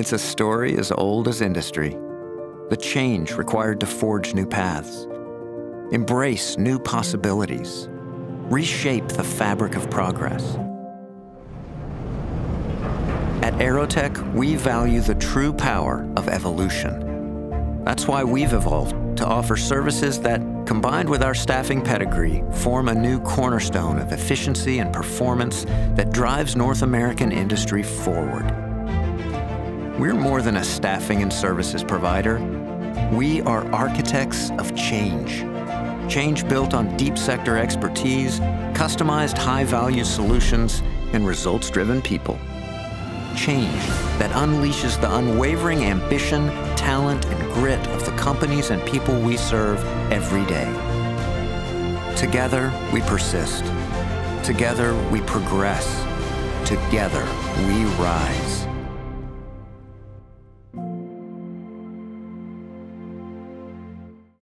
It's a story as old as industry. The change required to forge new paths, embrace new possibilities, reshape the fabric of progress. At Aerotek, we value the true power of evolution. That's why we've evolved to offer services that, combined with our staffing pedigree, form a new cornerstone of efficiency and performance that drives North American industry forward. We're more than a staffing and services provider. We are architects of change. Change built on deep sector expertise, customized high value solutions, and results driven people. Change that unleashes the unwavering ambition, talent, and grit of the companies and people we serve every day. Together, we persist. Together, we progress. Together, we rise.